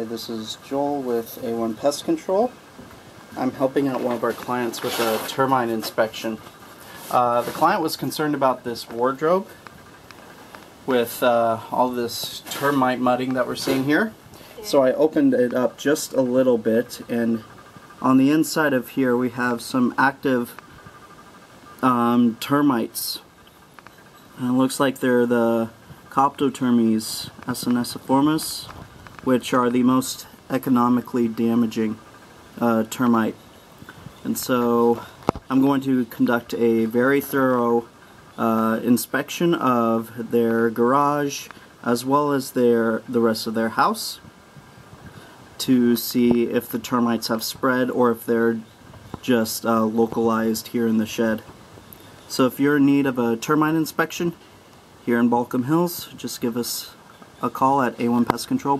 Hi, this is Joel with A1 Pest Control. I'm helping out one of our clients with a termite inspection. Uh, the client was concerned about this wardrobe with uh, all this termite mudding that we're seeing here. So I opened it up just a little bit and on the inside of here we have some active um, termites. And it looks like they're the Coptotermes acinaciformis which are the most economically damaging uh, termite. And so I'm going to conduct a very thorough uh, inspection of their garage as well as their the rest of their house to see if the termites have spread or if they're just uh, localized here in the shed. So if you're in need of a termite inspection here in Baulkham Hills, just give us a call at A1 Pest Control.